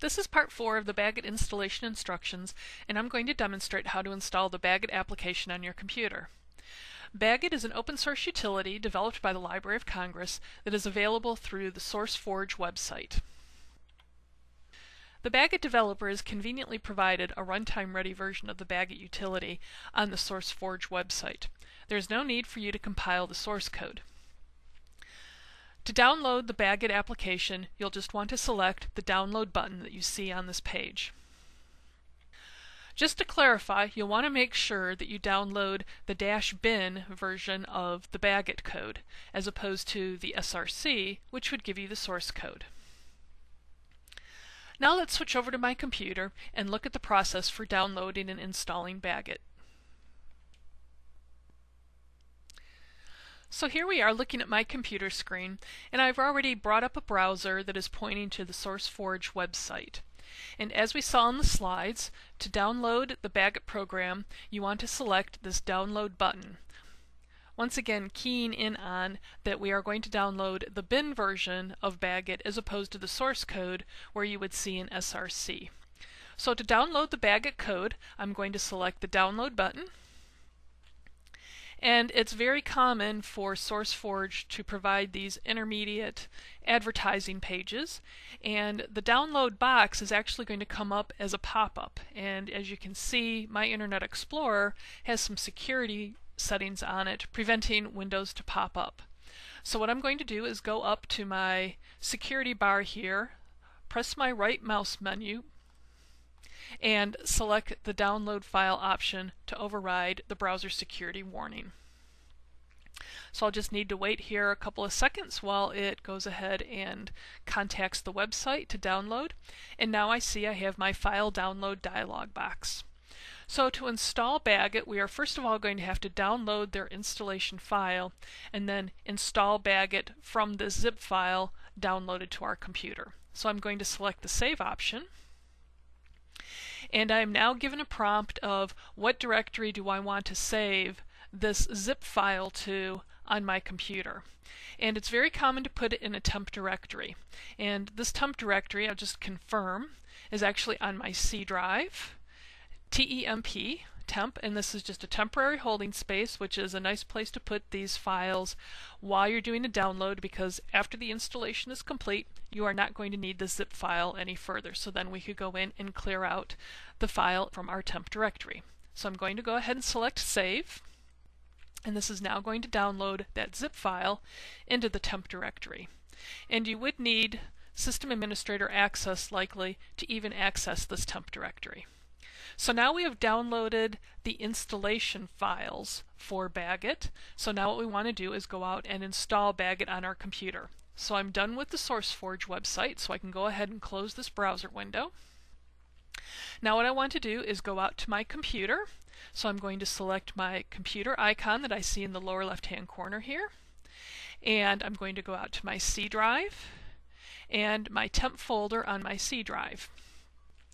This is part 4 of the BagIt installation instructions and I'm going to demonstrate how to install the BagIt application on your computer. BagIt is an open source utility developed by the Library of Congress that is available through the SourceForge website. The BagIt developer has conveniently provided a runtime ready version of the BagIt utility on the SourceForge website. There is no need for you to compile the source code. To download the BagIt application, you'll just want to select the download button that you see on this page. Just to clarify, you'll want to make sure that you download the dash bin version of the BagIt code, as opposed to the SRC, which would give you the source code. Now let's switch over to my computer and look at the process for downloading and installing BagIt. So here we are looking at my computer screen and I've already brought up a browser that is pointing to the SourceForge website. And as we saw in the slides, to download the BagIt program you want to select this download button. Once again keying in on that we are going to download the bin version of BagIt as opposed to the source code where you would see an SRC. So to download the BagIt code I'm going to select the download button and it's very common for SourceForge to provide these intermediate advertising pages. And the download box is actually going to come up as a pop-up. And as you can see, my Internet Explorer has some security settings on it preventing Windows to pop up. So what I'm going to do is go up to my security bar here, press my right mouse menu, and select the download file option to override the browser security warning. So I'll just need to wait here a couple of seconds while it goes ahead and contacts the website to download. And now I see I have my file download dialog box. So to install BagIt, we are first of all going to have to download their installation file and then install BagIt from the zip file downloaded to our computer. So I'm going to select the Save option and I am now given a prompt of what directory do I want to save this zip file to on my computer. And it's very common to put it in a temp directory. And this temp directory, I'll just confirm, is actually on my C drive, TEMP, temp, and this is just a temporary holding space, which is a nice place to put these files while you're doing a download because after the installation is complete, you are not going to need the zip file any further. So then we could go in and clear out the file from our temp directory. So I'm going to go ahead and select Save. And this is now going to download that zip file into the temp directory. And you would need system administrator access likely to even access this temp directory. So now we have downloaded the installation files for BagIt. So now what we want to do is go out and install BagIt on our computer. So I'm done with the SourceForge website, so I can go ahead and close this browser window. Now what I want to do is go out to my computer. So I'm going to select my computer icon that I see in the lower left hand corner here. And I'm going to go out to my C drive and my temp folder on my C drive.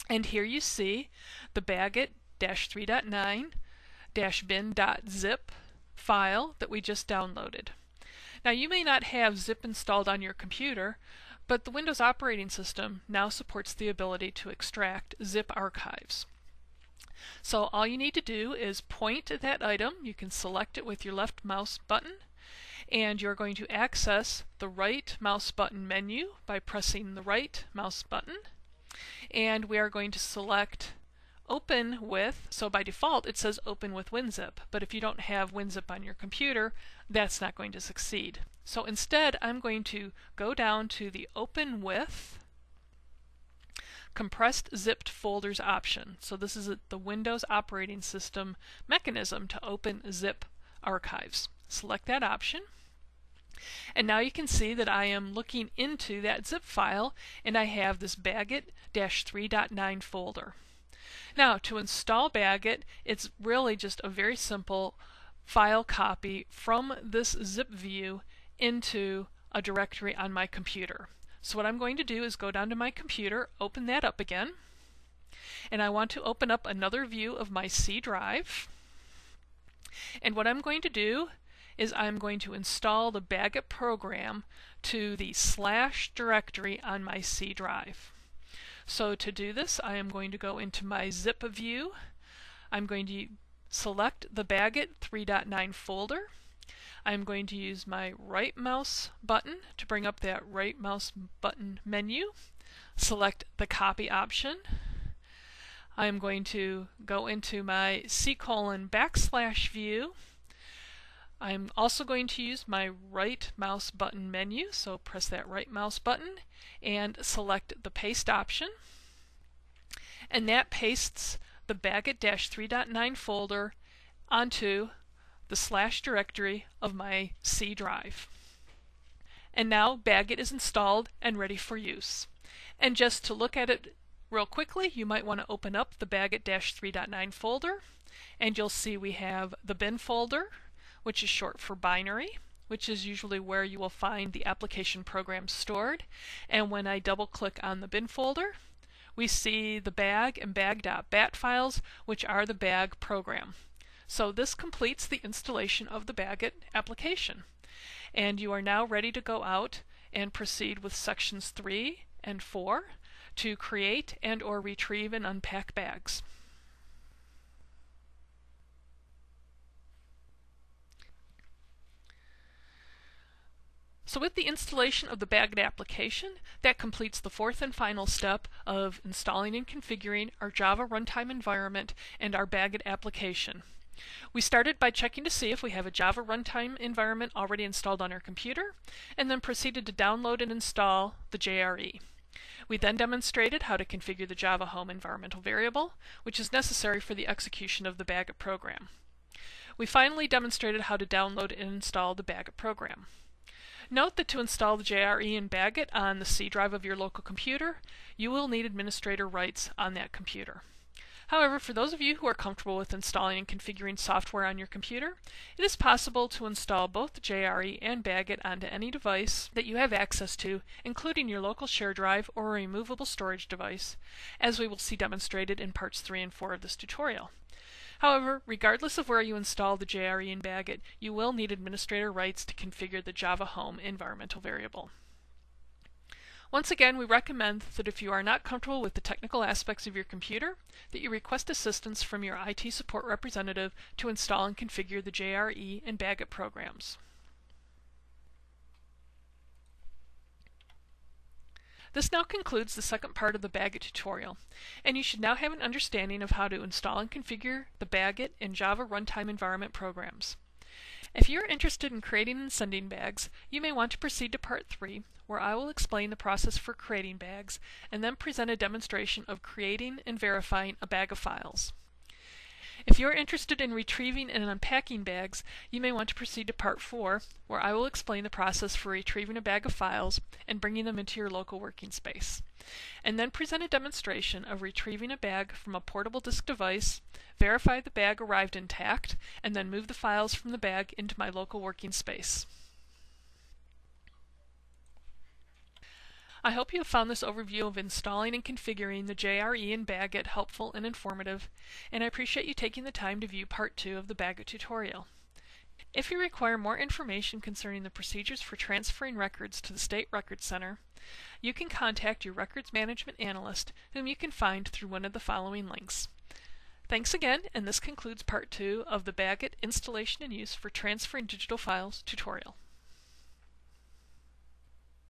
And here you see the BagIt 3.9 bin.zip file that we just downloaded. Now you may not have zip installed on your computer, but the Windows operating system now supports the ability to extract zip archives. So all you need to do is point at that item. You can select it with your left mouse button and you're going to access the right mouse button menu by pressing the right mouse button and we are going to select open with, so by default it says open with WinZip, but if you don't have WinZip on your computer, that's not going to succeed. So instead I'm going to go down to the open with compressed zipped folders option. So this is the Windows operating system mechanism to open zip archives. Select that option. And now you can see that I am looking into that zip file and I have this BagIt-3.9 folder. Now to install BagIt, it's really just a very simple file copy from this zip view into a directory on my computer. So what I'm going to do is go down to my computer, open that up again, and I want to open up another view of my C drive. And what I'm going to do is I'm going to install the BagIt program to the slash directory on my C drive. So to do this I am going to go into my zip view. I'm going to select the BagIt 3.9 folder. I'm going to use my right mouse button to bring up that right mouse button menu. Select the copy option. I'm going to go into my C colon backslash view. I'm also going to use my right mouse button menu, so press that right mouse button and select the paste option. And that pastes the BagIt-3.9 folder onto the slash directory of my C drive. And now BagIt is installed and ready for use. And just to look at it real quickly, you might want to open up the BagIt-3.9 folder and you'll see we have the bin folder, which is short for binary, which is usually where you will find the application program stored. And when I double click on the bin folder, we see the bag and bag.bat files, which are the bag program. So this completes the installation of the BagIt application. And you are now ready to go out and proceed with sections 3 and 4 to create and or retrieve and unpack bags. So with the installation of the BagIt application, that completes the fourth and final step of installing and configuring our Java runtime environment and our BagIt application. We started by checking to see if we have a Java runtime environment already installed on our computer, and then proceeded to download and install the JRE. We then demonstrated how to configure the Java Home environmental variable, which is necessary for the execution of the BagIt program. We finally demonstrated how to download and install the BagIt program. Note that to install the JRE and BagIt on the C drive of your local computer, you will need administrator rights on that computer. However, for those of you who are comfortable with installing and configuring software on your computer, it is possible to install both the JRE and BagIt onto any device that you have access to, including your local share drive or a removable storage device, as we will see demonstrated in parts 3 and 4 of this tutorial. However, regardless of where you install the JRE and BagIt, you will need administrator rights to configure the Java Home environmental variable. Once again, we recommend that if you are not comfortable with the technical aspects of your computer, that you request assistance from your IT support representative to install and configure the JRE and BagIt programs. This now concludes the second part of the BagIt tutorial, and you should now have an understanding of how to install and configure the BagIt and Java runtime environment programs. If you are interested in creating and sending bags, you may want to proceed to part 3, where I will explain the process for creating bags, and then present a demonstration of creating and verifying a bag of files. If you are interested in retrieving and unpacking bags, you may want to proceed to part 4, where I will explain the process for retrieving a bag of files and bringing them into your local working space, and then present a demonstration of retrieving a bag from a portable disk device, verify the bag arrived intact, and then move the files from the bag into my local working space. I hope you have found this overview of installing and configuring the JRE and BagIt helpful and informative, and I appreciate you taking the time to view part 2 of the BagIt tutorial. If you require more information concerning the procedures for transferring records to the State Records Center, you can contact your Records Management Analyst, whom you can find through one of the following links. Thanks again, and this concludes part 2 of the BagIt Installation and Use for Transferring Digital Files tutorial.